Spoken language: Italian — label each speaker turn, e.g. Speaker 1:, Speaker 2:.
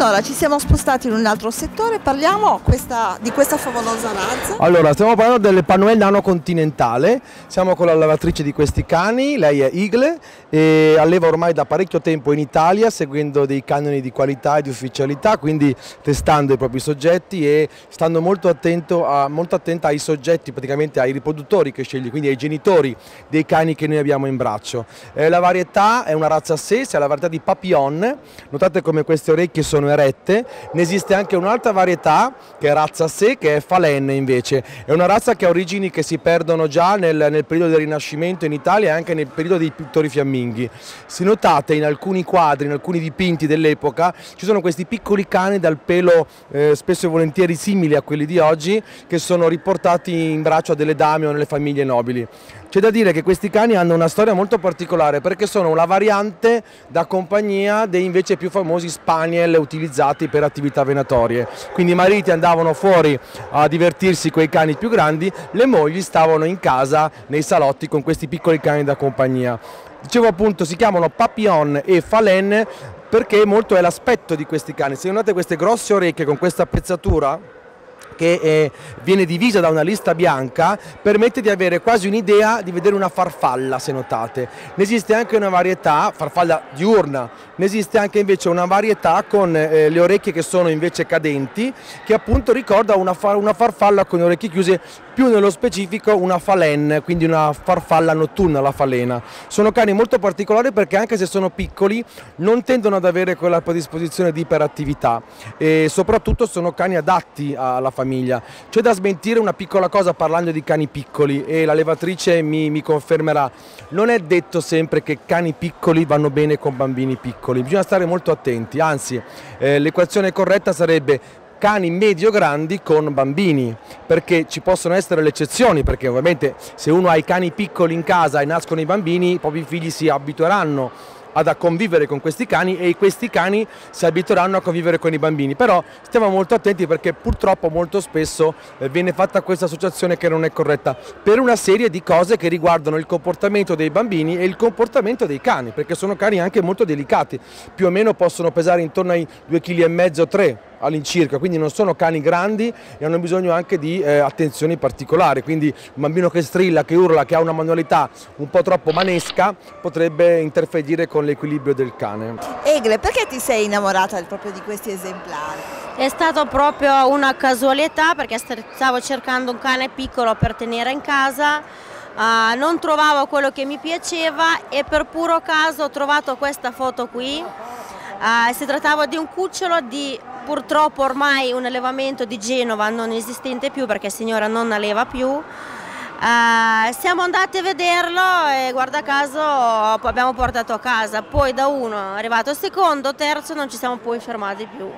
Speaker 1: Allora, ci siamo spostati in un altro settore, parliamo questa, di questa favolosa razza.
Speaker 2: Allora, stiamo parlando del Panuel Nano Continentale, siamo con la lavatrice di questi cani, lei è Igle e alleva ormai da parecchio tempo in Italia seguendo dei canoni di qualità e di ufficialità, quindi testando i propri soggetti e stando molto, a, molto attenta ai soggetti, praticamente ai riproduttori che sceglie, quindi ai genitori dei cani che noi abbiamo in braccio. Eh, la varietà è una razza a sé, è la varietà di Papillon, notate come queste orecchie sono erette, ne esiste anche un'altra varietà che è razza sé, che è Falenne invece, è una razza che ha origini che si perdono già nel, nel periodo del Rinascimento in Italia e anche nel periodo dei pittori fiamminghi. Se notate in alcuni quadri, in alcuni dipinti dell'epoca, ci sono questi piccoli cani dal pelo eh, spesso e volentieri simili a quelli di oggi che sono riportati in braccio a delle dame o nelle famiglie nobili. C'è da dire che questi cani hanno una storia molto particolare perché sono una variante da compagnia dei invece più famosi spaniel utilizzati per attività venatorie. Quindi i mariti andavano fuori a divertirsi con i cani più grandi, le mogli stavano in casa nei salotti con questi piccoli cani da compagnia. Dicevo appunto si chiamano Papillon e Falen perché molto è l'aspetto di questi cani. Se notate queste grosse orecchie con questa pezzatura che eh, viene divisa da una lista bianca permette di avere quasi un'idea di vedere una farfalla se notate. Ne esiste anche una varietà, farfalla diurna, ne esiste anche invece una varietà con eh, le orecchie che sono invece cadenti che appunto ricorda una, far una farfalla con le orecchie chiuse più nello specifico una falenne, quindi una farfalla notturna, la falena. Sono cani molto particolari perché anche se sono piccoli non tendono ad avere quella predisposizione di iperattività e soprattutto sono cani adatti alla famiglia. C'è da smentire una piccola cosa parlando di cani piccoli e la levatrice mi, mi confermerà, non è detto sempre che cani piccoli vanno bene con bambini piccoli, bisogna stare molto attenti, anzi eh, l'equazione corretta sarebbe cani medio-grandi con bambini, perché ci possono essere le eccezioni, perché ovviamente se uno ha i cani piccoli in casa e nascono i bambini, i propri figli si abitueranno ad convivere con questi cani e questi cani si abitueranno a convivere con i bambini. Però stiamo molto attenti perché purtroppo molto spesso eh, viene fatta questa associazione che non è corretta per una serie di cose che riguardano il comportamento dei bambini e il comportamento dei cani, perché sono cani anche molto delicati, più o meno possono pesare intorno ai 2,5 kg 3 all'incirca, quindi non sono cani grandi e hanno bisogno anche di eh, attenzioni particolari, quindi un bambino che strilla, che urla, che ha una manualità un po' troppo manesca potrebbe interferire con l'equilibrio del cane.
Speaker 1: Egle, perché ti sei innamorata proprio di questi esemplari?
Speaker 3: È stata proprio una casualità perché stavo cercando un cane piccolo per tenere in casa, uh, non trovavo quello che mi piaceva e per puro caso ho trovato questa foto qui. Uh, si trattava di un cucciolo di purtroppo ormai un allevamento di Genova non esistente più perché signora non alleva più. Uh, siamo andati a vederlo e guarda caso abbiamo portato a casa, poi da uno è arrivato secondo, terzo non ci siamo poi fermati più.